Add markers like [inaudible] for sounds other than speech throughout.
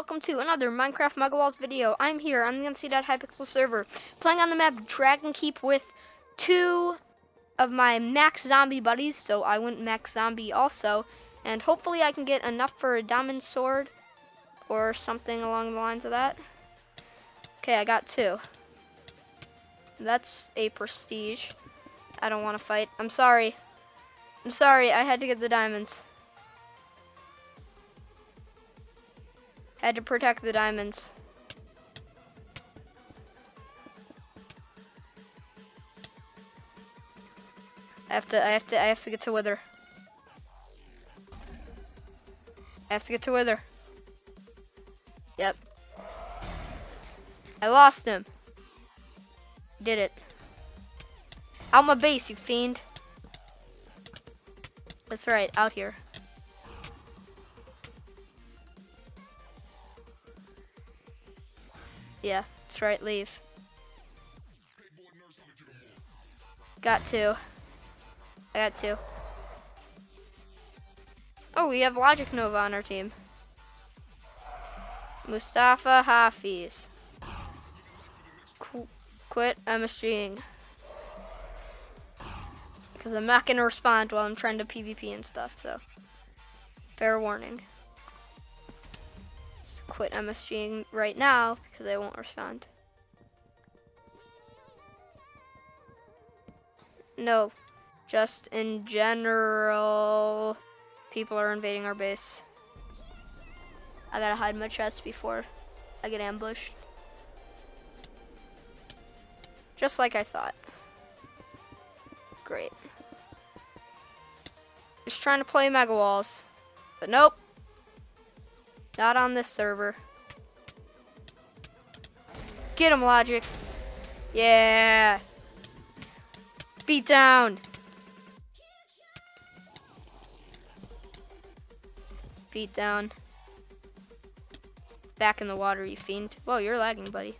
welcome to another Minecraft Mega Walls video. I'm here on the MC.Hypixel server, playing on the map Dragon Keep with two of my max zombie buddies, so I went max zombie also, and hopefully I can get enough for a diamond sword, or something along the lines of that. Okay, I got two. That's a prestige. I don't want to fight. I'm sorry. I'm sorry, I had to get the diamonds. Had to protect the diamonds. I have to I have to I have to get to Wither. I have to get to Wither. Yep. I lost him. Did it. Out my base, you fiend. That's right, out here. Yeah, that's right, leave. Got two. I got two. Oh, we have Logic Nova on our team. Mustafa Hafiz. Qu quit MSGing. Because I'm not going to respond while I'm trying to PvP and stuff, so. Fair warning quit MSGing right now because I won't respond. No, just in general, people are invading our base. I gotta hide my chest before I get ambushed. Just like I thought. Great. Just trying to play Mega Walls. But nope, not on this server. Get him, Logic. Yeah. Beat down. Beat down. Back in the water, you fiend. Whoa, you're lagging, buddy.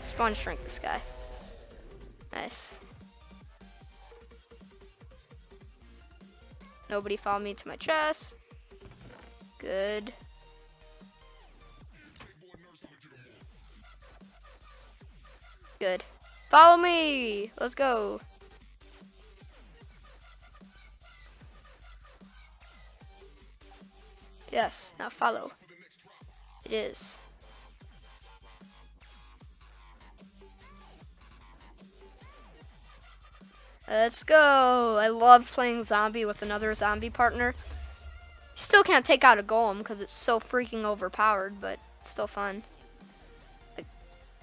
Spawn shrink this guy. Nice. Nobody followed me to my chest. Good. Good. Follow me! Let's go. Yes, now follow. It is. Let's go. I love playing zombie with another zombie partner. Still can't take out a golem because it's so freaking overpowered, but it's still fun.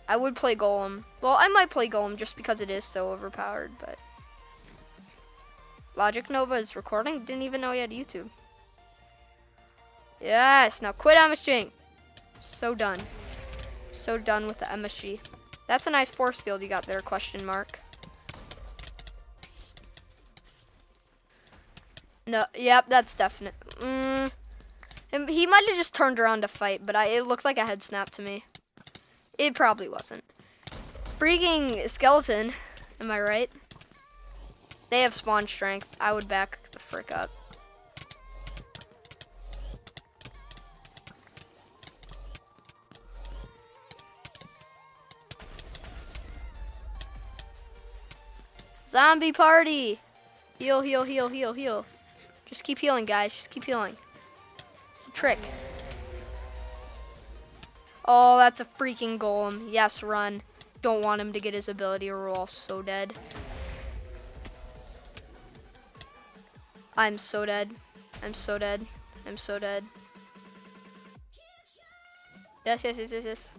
I would play golem. Well, I might play golem just because it is so overpowered, but... Logic Nova is recording? Didn't even know he had YouTube. Yes, now quit MSG. So done. So done with the MSG. That's a nice force field you got there, question mark. No, yep, that's definite. Mm, he might have just turned around to fight, but I, it looks like a head snap to me. It probably wasn't. Freaking skeleton, am I right? They have spawn strength. I would back the frick up. Zombie party! Heal, heal, heal, heal, heal. Just keep healing, guys. Just keep healing. It's a trick. Oh, that's a freaking golem. Yes, run. Don't want him to get his ability or we're all so dead. I'm so dead. I'm so dead. I'm so dead. Yes, yes, yes, yes, yes.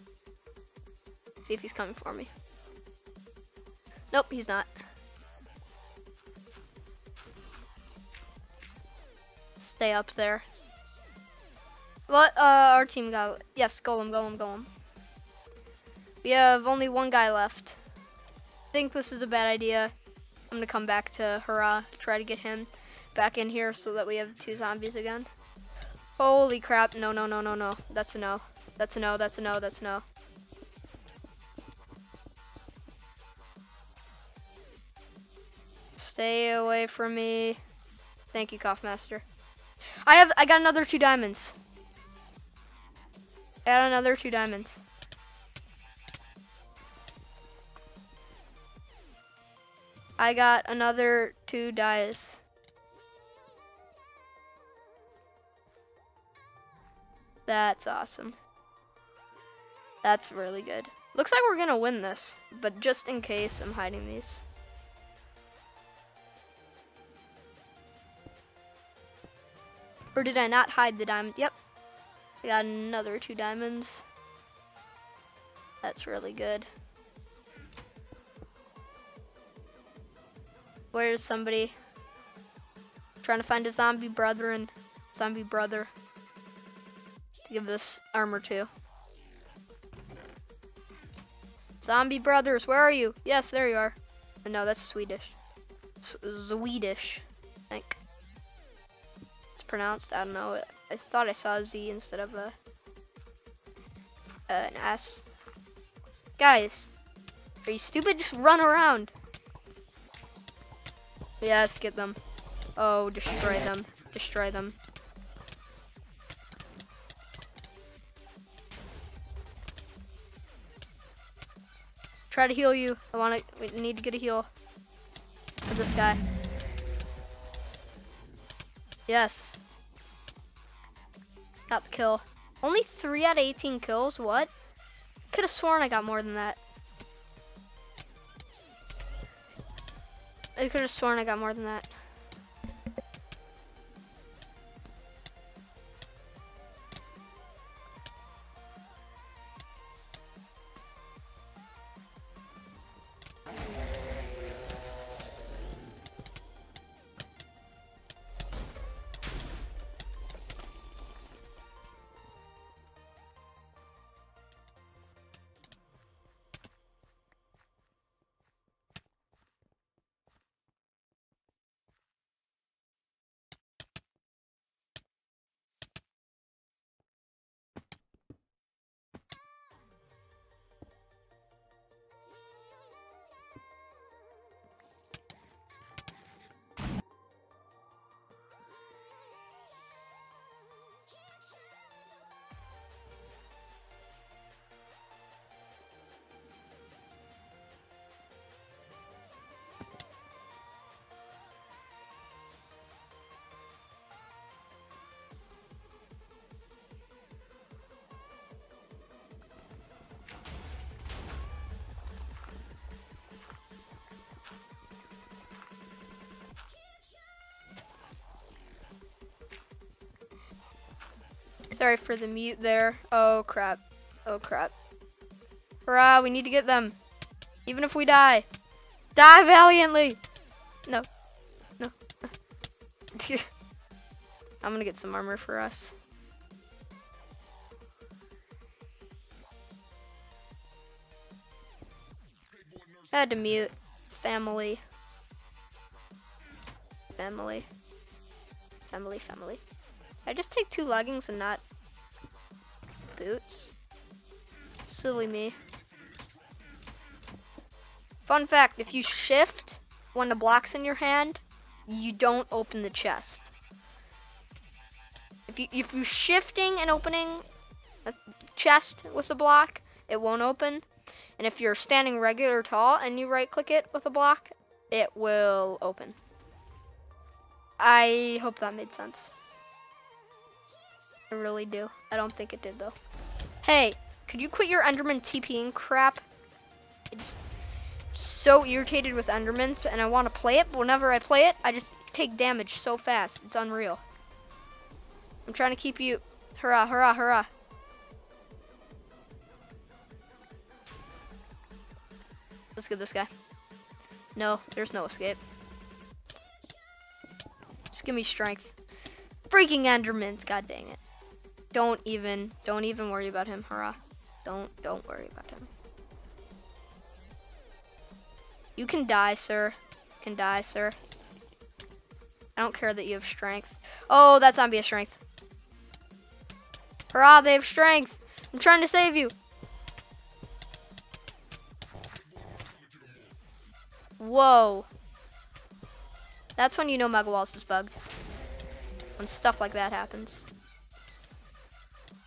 See if he's coming for me. Nope, he's not. Stay up there. What? Uh, our team got, yes, Golem, Golem, Golem. We have only one guy left. I think this is a bad idea. I'm gonna come back to Hurrah, try to get him back in here so that we have two zombies again. Holy crap, no, no, no, no, no. That's a no. That's a no, that's a no, that's a no. Stay away from me. Thank you, Coughmaster. I have, I got another two diamonds. I got another two diamonds. I got another two dies. That's awesome. That's really good. Looks like we're gonna win this, but just in case, I'm hiding these. Or did I not hide the diamond? Yep. I got another two diamonds. That's really good. Where's somebody? trying to find a zombie brother and zombie brother to give this armor to. Zombie brothers, where are you? Yes, there you are. Oh, no, that's Swedish. S Swedish, pronounced, I don't know. I thought I saw a Z instead of a uh, an S. Guys, are you stupid? Just run around. Yes, get them. Oh, destroy them. Destroy them. Try to heal you. I want to. We need to get a heal for this guy. Yes. Got the kill. Only 3 out of 18 kills? What? Could have sworn I got more than that. I could have sworn I got more than that. Sorry for the mute there. Oh crap. Oh crap. Hurrah, we need to get them. Even if we die. Die valiantly! No. No. [laughs] I'm gonna get some armor for us. I had to mute. Family. Family. Family, family. I just take two leggings and not boots? Silly me. Fun fact, if you shift when the block's in your hand, you don't open the chest. If you if you're shifting and opening a chest with a block, it won't open. And if you're standing regular tall and you right click it with a block, it will open. I hope that made sense. I really do. I don't think it did though. Hey, could you quit your Enderman TPing crap? I just so irritated with Endermans and I want to play it, but whenever I play it, I just take damage so fast. It's unreal. I'm trying to keep you. Hurrah, hurrah, hurrah. Let's get this guy. No, there's no escape. Just give me strength. Freaking Endermans, god dang it. Don't even, don't even worry about him, hurrah. Don't, don't worry about him. You can die, sir. You can die, sir. I don't care that you have strength. Oh, that zombie strength. Hurrah, they have strength. I'm trying to save you. Whoa. That's when you know Mega Walls is bugged when stuff like that happens.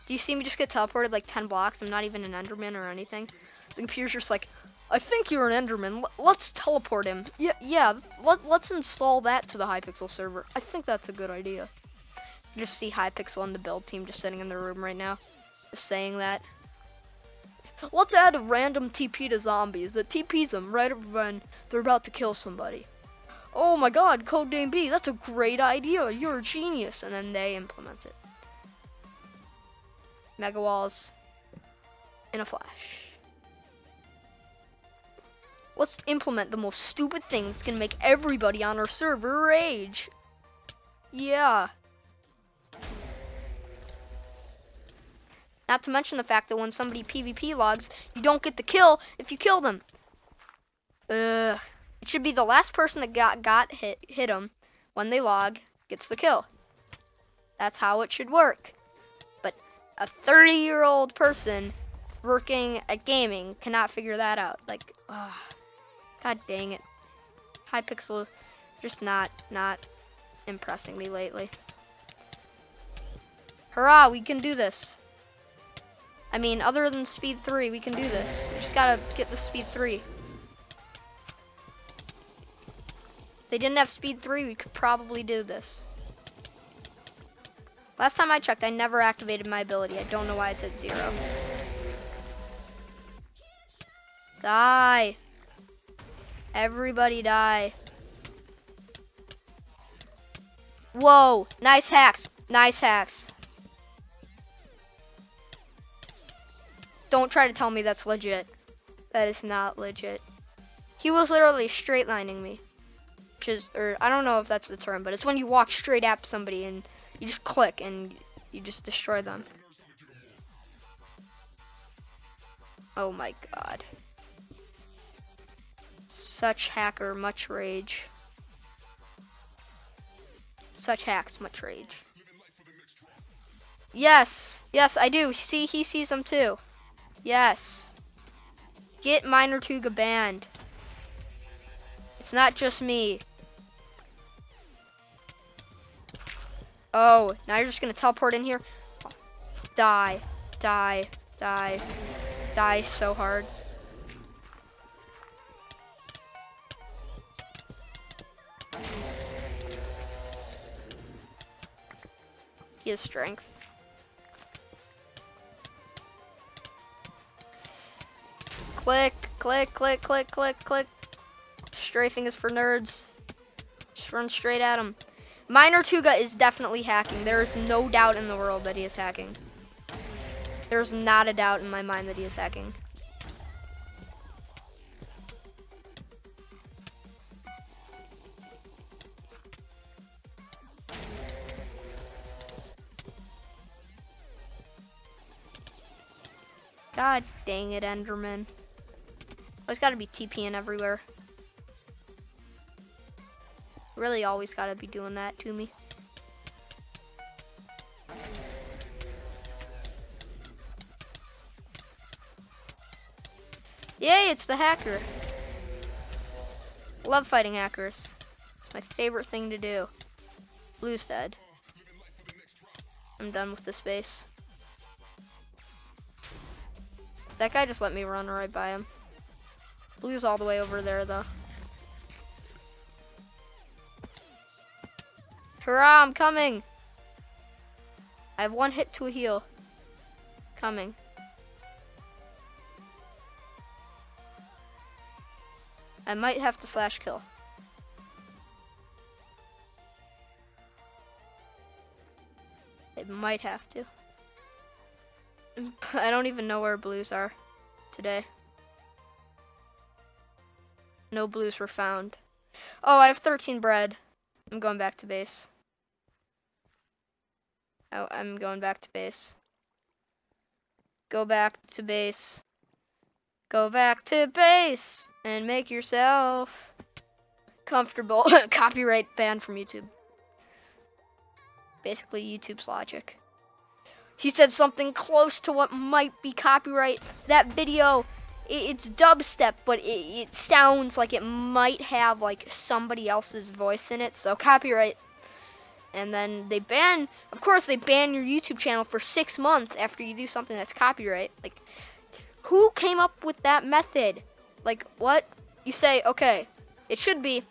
Do you see me just get teleported like 10 blocks? I'm not even an Enderman or anything. The computer's just like, I think you're an Enderman. L let's teleport him. Yeah, yeah. Let let's install that to the Hypixel server. I think that's a good idea. You just see Hypixel and the build team just sitting in their room right now, just saying that. Let's add a random TP to zombies that TPs them right when they're about to kill somebody. Oh my god, Codename B, that's a great idea. You're a genius. And then they implement it. Mega walls in a flash. Let's implement the most stupid thing that's gonna make everybody on our server rage. Yeah. Not to mention the fact that when somebody PvP logs, you don't get the kill if you kill them. Ugh. It should be the last person that got got hit hit them when they log gets the kill. That's how it should work. A 30-year-old person working at gaming cannot figure that out. Like, ugh. God dang it. Hypixel just not not impressing me lately. Hurrah, we can do this. I mean, other than speed 3, we can do this. We just gotta get the speed 3. If they didn't have speed 3, we could probably do this. Last time I checked, I never activated my ability. I don't know why it's at 0. Die. Everybody die. Whoa, nice hacks. Nice hacks. Don't try to tell me that's legit. That is not legit. He was literally straight lining me. Which is, or I don't know if that's the term, but it's when you walk straight at somebody and you just click and you just destroy them. Oh my god. Such hacker, much rage. Such hacks, much rage. Yes, yes, I do. See, he sees them too. Yes. Get Miner Tuga banned. It's not just me. Oh, now you're just gonna teleport in here? Die, die, die, die so hard. He has strength. Click, click, click, click, click, click. Strafing is for nerds. Just run straight at him. Miner Tuga is definitely hacking. There is no doubt in the world that he is hacking. There's not a doubt in my mind that he is hacking. God dang it, Enderman. Always gotta be TPing everywhere. Really always gotta be doing that to me. Yay, it's the hacker. Love fighting hackers. It's my favorite thing to do. Blue's dead. I'm done with this base. That guy just let me run right by him. Blue's all the way over there, though. Hurrah, I'm coming! I have one hit to a heal. Coming. I might have to slash kill. It might have to. [laughs] I don't even know where blues are today. No blues were found. Oh, I have 13 bread. I'm going back to base. Oh, I'm going back to base. Go back to base. Go back to base and make yourself comfortable. [laughs] Copyright banned from YouTube. Basically, YouTube's logic. He said something close to what might be copyright. That video, it's dubstep, but it, it sounds like it might have like somebody else's voice in it. So copyright. And then they ban. Of course, they ban your YouTube channel for six months after you do something that's copyright. Like, who came up with that method? Like, what? You say, okay, it should be.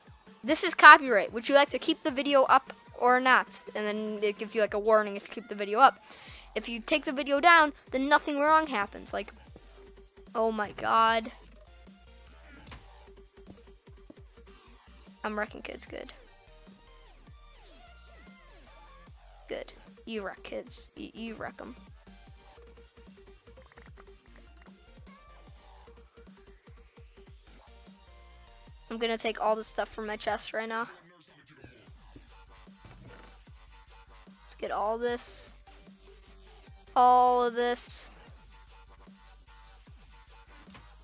This is copyright. Would you like to keep the video up or not? And then it gives you like a warning if you keep the video up. If you take the video down, then nothing wrong happens. Like, oh my god. I'm wrecking kids good. Good. You wreck kids. You, wreck them. I'm gonna take all the stuff from my chest right now. Let's get all this. All of this.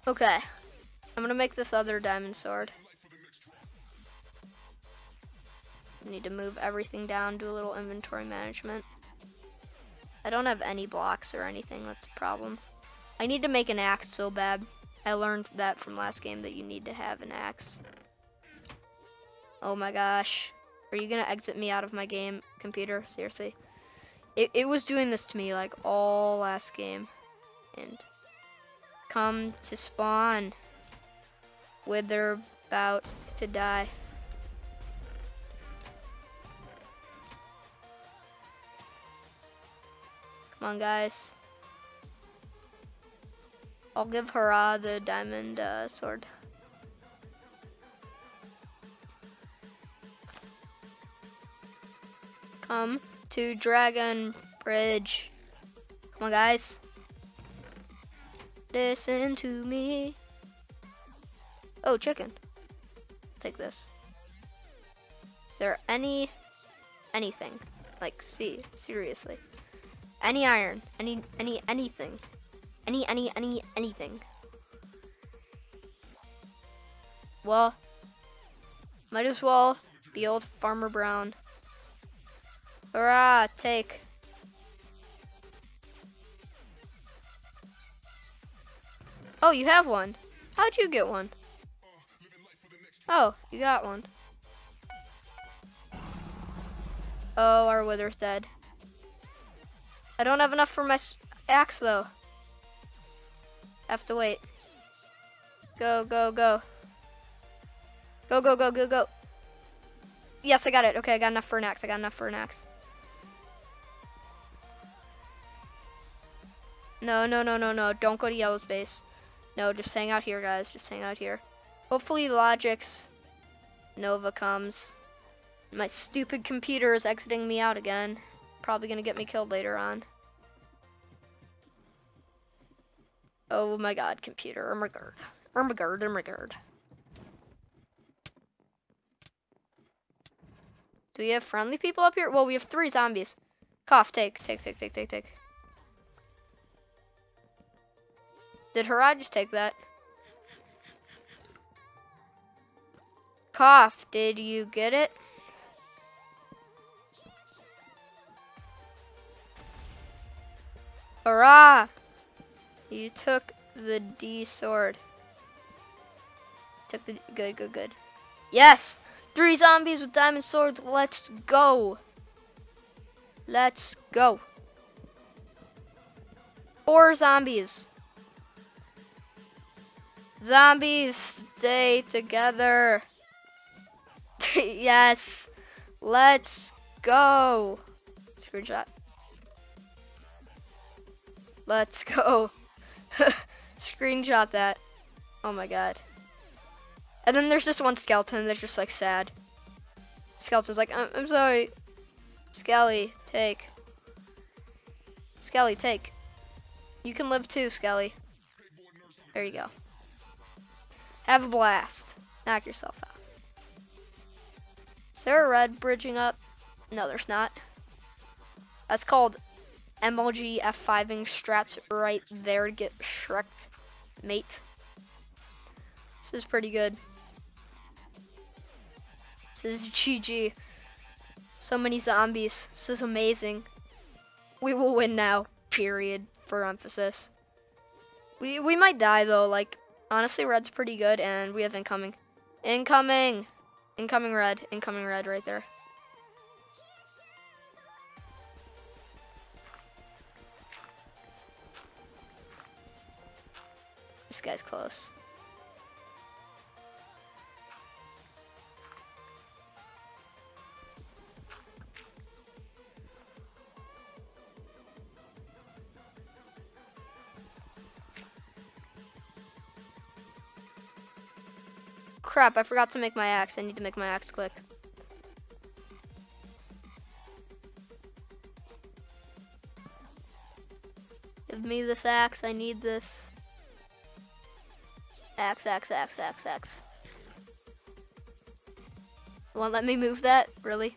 Okay. I'm gonna make this other diamond sword. Need to move everything down, do a little inventory management. I don't have any blocks or anything, that's a problem. I need to make an axe so bad. I learned that from last game that you need to have an axe. Oh my gosh. Are you gonna exit me out of my game, computer? Seriously. It, it was doing this to me like all last game. And come to spawn. Wither about to die. Come on, guys. I'll give Hurrah the diamond uh, sword. Come to Dragon Bridge. Come on, guys. Listen to me. Oh, chicken. Take this. Is there any, anything? Like, see, seriously. Any iron, any, any, anything. Any, any, any, anything. Well, might as well be old Farmer Brown. Hurrah, take. Oh, you have one. How'd you get one? Oh, you got one. Oh, our wither's dead. I don't have enough for my axe though. Have to wait. Go, go, go. Go, go, go, go, go. Yes, I got it. Okay, I got enough for an axe. I got enough for an axe. No, no, no, no, no. Don't go to Yellow's base. No, just hang out here, guys. Just hang out here. Hopefully Logic's Nova comes. My stupid computer is exiting me out again. Probably gonna get me killed later on. Oh my god, computer. Oh god. Oh god, oh my god. Do we have friendly people up here? Well, we have three zombies. Cough, take, take, take, take, take, take. Did Hurrah just take that? Cough, did you get it? Hurrah! You took the D sword. Took the good, good, good. Yes! Three zombies with diamond swords. Let's go. Let's go. Four zombies. Zombies, stay together. [laughs] yes. Let's go. Screenshot. Let's go. [laughs] Screenshot that. Oh my god. And then there's this one skeleton that's just like sad. Skeleton's like, I'm, I'm sorry. Skelly, take. Skelly, take. You can live too, Skelly. There you go. Have a blast. Knock yourself out. Is there a red bridging up? No, there's not. That's called MLG F5ing strats right there to get shreked, mate. This is pretty good. This is [laughs] GG. So many zombies. This is amazing. We will win now, period, for emphasis. We, we might die though, like, honestly, red's pretty good, and we have incoming. Incoming! Incoming red, incoming red right there. This guy's close. Crap, I forgot to make my axe. I need to make my axe quick. Give me this axe. I need this. Axe, axe, axe, axe, axe. Won't let me move that? Really?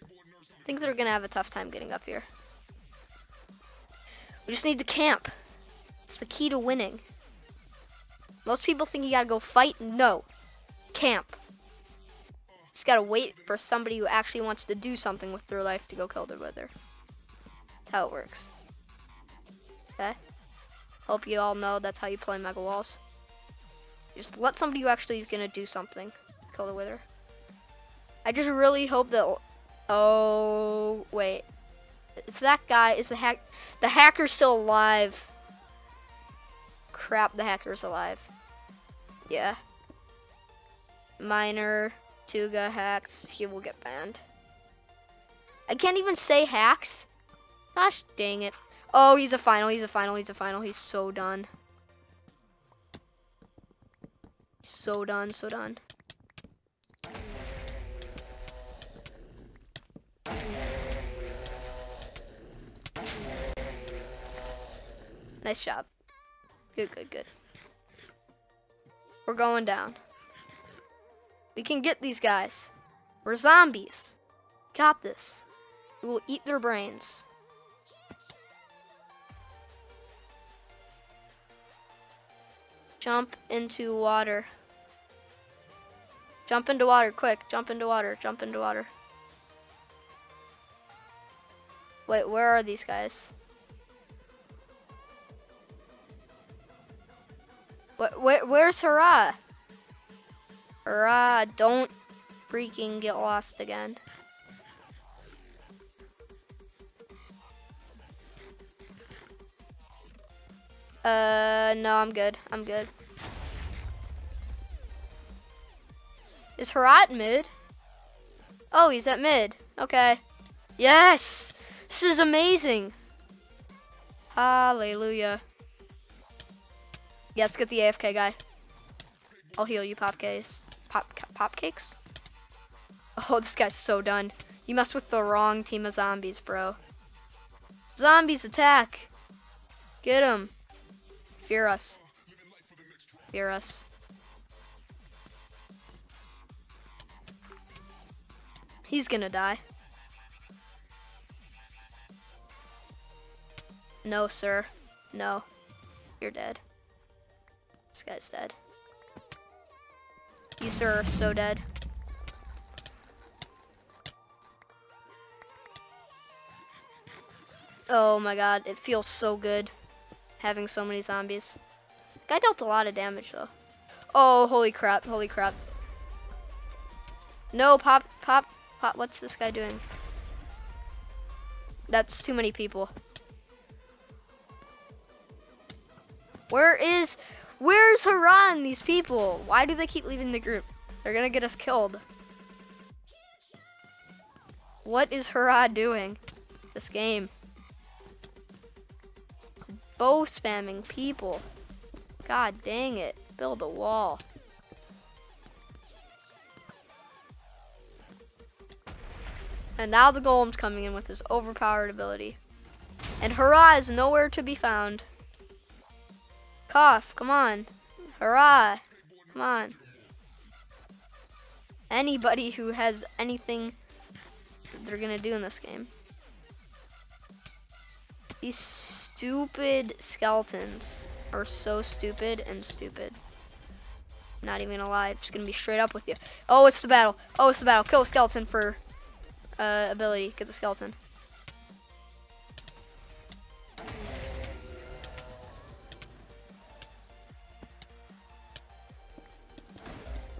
I think they're gonna have a tough time getting up here. We just need to camp. It's the key to winning. Most people think you gotta go fight. No. Camp. Just gotta wait for somebody who actually wants to do something with their life to go kill their wither. How it works. Okay? Hope you all know that's how you play Mega Walls. Just let somebody who actually is gonna do something kill the wither. I just really hope that. Oh, wait. Is that guy? Is the hack? The hacker's still alive. Crap, the hacker's alive. Yeah. Miner, Tuga, hacks. He will get banned. I can't even say hacks. Gosh dang it. Oh, he's a final. He's a final. He's a final. He's so done. So done. So done. Nice job. Good, good, good. We're going down. We can get these guys. We're zombies. Got this. We will eat their brains. Jump into water. Jump into water, quick. Jump into water, jump into water. Wait, where are these guys? Where, where's Hurrah? Hurrah, don't freaking get lost again. Uh, no, I'm good. I'm good. Is Herat mid? Oh, he's at mid. Okay. Yes! This is amazing. Hallelujah. Yes, get the AFK guy. I'll heal you, pop case. Pop, pop cakes? Oh, this guy's so done. You messed with the wrong team of zombies, bro. Zombies attack! Get him. Fear us. Fear us. He's gonna die. No, sir. No. You're dead. This guy's dead. You, sir, are so dead. Oh my god, it feels so good having so many zombies. Guy dealt a lot of damage though. Oh, holy crap, holy crap. No, pop, pop, pop, what's this guy doing? That's too many people. Where is, Where's Haran, these people? Why do they keep leaving the group? They're gonna get us killed. What is Harad doing? This game. Bow spamming people. God dang it. Build a wall. And now the golem's coming in with his overpowered ability. And Hurrah is nowhere to be found. Cough, come on. Hurrah. Come on. Anybody who has anything they're gonna do in this game. These stupid skeletons are so stupid and stupid. Not even gonna lie, just gonna be straight up with you. Oh, it's the battle. Oh, it's the battle. Kill a skeleton for uh, ability. Get the skeleton.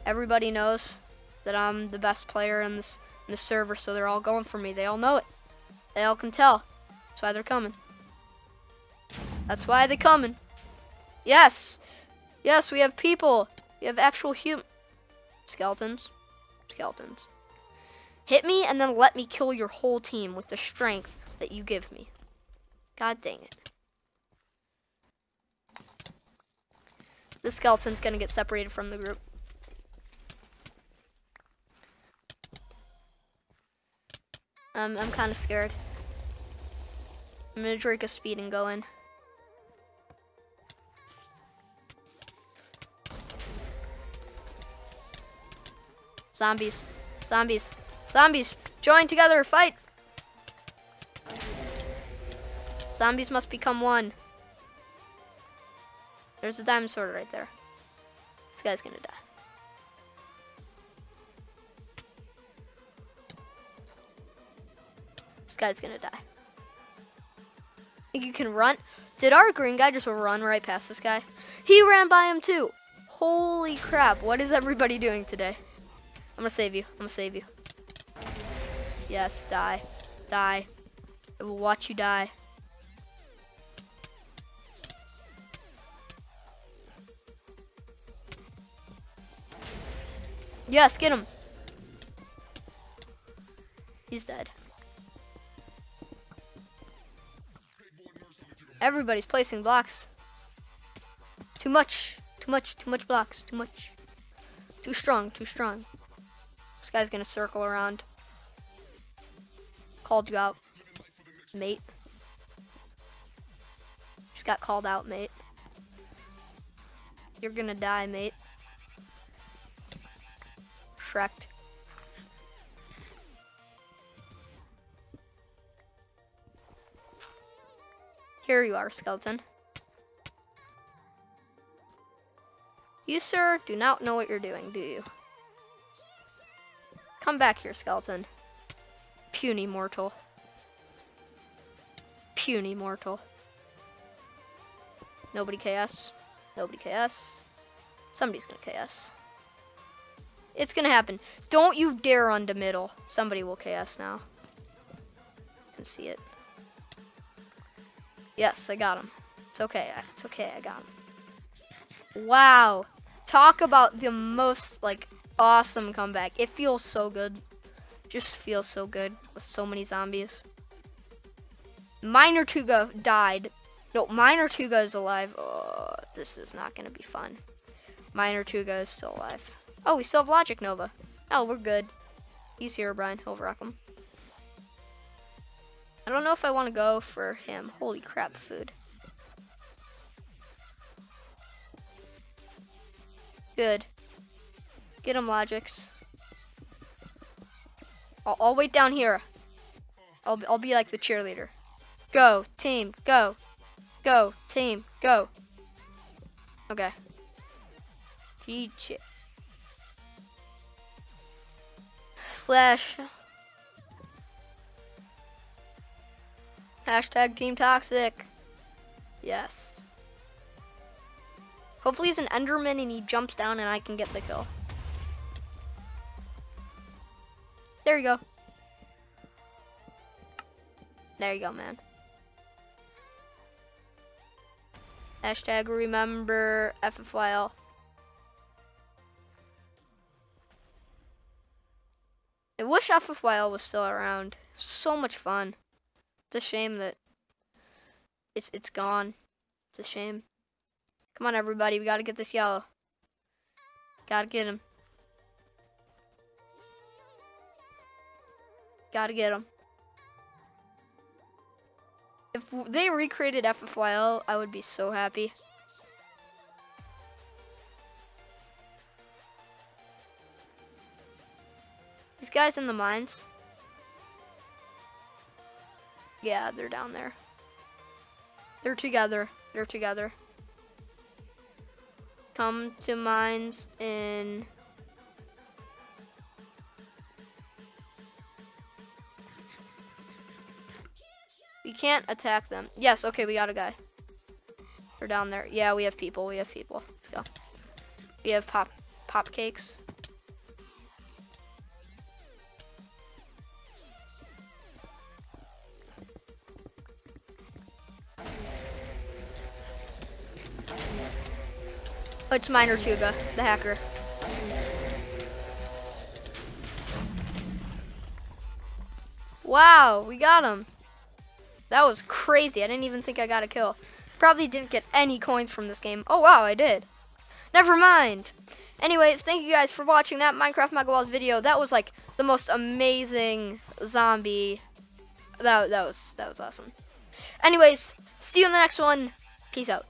Everybody knows that I'm the best player in this, in this server, so they're all going for me. They all know it. They all can tell. That's why they're coming. That's why they're coming. Yes. Yes, we have people. We have actual human skeletons. Skeletons. Hit me and then let me kill your whole team with the strength that you give me. God dang it. The skeleton's gonna get separated from the group. Um, I'm kind of scared. I'm gonna drink a speed and go in. Zombies. Zombies. Zombies. Join together. Fight. Zombies must become one. There's a diamond sword right there. This guy's gonna die. This guy's gonna die. Think you can run? Did our green guy just run right past this guy? He ran by him too. Holy crap, what is everybody doing today? I'm gonna save you. I'm gonna save you. Yes, die. Die. I will watch you die. Yes, get him. He's dead. Everybody's placing blocks. Too much. Too much. Too much blocks. Too much. Too strong. Too strong. Guy's gonna circle around. Called you out, mate. Just got called out, mate. You're gonna die, mate. Shreked. Here you are, skeleton. You, sir, do not know what you're doing, do you? Come back here, skeleton. Puny mortal. Puny mortal. Nobody KS. Nobody KS. Somebody's gonna KS. It's gonna happen. Don't you dare run to middle. Somebody will KS now. I Can see it. Yes, I got him. It's okay. It's okay. I got him. Wow. Talk about the most like awesome comeback. It feels so good. Just feels so good with so many zombies. Miner Tuga died. No, Miner Tuga is alive. Oh, this is not going to be fun. Miner Tuga is still alive. Oh, we still have Logic Nova. Oh, we're good. He's here, Brian. He'll rock him. I don't know if I want to go for him. Holy crap, food. Good. Get him, Logic. I'll, I'll wait down here. I'll, I'll be like the cheerleader. Go, team, go. Go, team, go. Okay. G Slash Hashtag Team Toxic. Yes. Hopefully he's an Enderman and he jumps down and I can get the kill. There you go. There you go, man. Hashtag remember FFYL. I wish FFYL was still around. So much fun. It's a shame that it's it's gone. It's a shame. Come on, everybody. We gotta get this yellow. Gotta get him. Gotta get them. If they recreated FFYL, I would be so happy. These guys in the mines. Yeah, they're down there. They're together. They're together. Come to mines in... You can't attack them. Yes, okay, we got a guy. We're down there. Yeah, we have people. We have people. Let's go. We have pop pop cakes. Oh, it's Miner Tuga, the hacker. Wow, we got him. That was crazy. I didn't even think I got a kill. Probably didn't get any coins from this game. Oh, wow, I did. Never mind. Anyways, thank you guys for watching that Minecraft Mega Walls video. That was like the most amazing zombie. That, that was that was awesome. Anyways, see you in the next one. Peace out.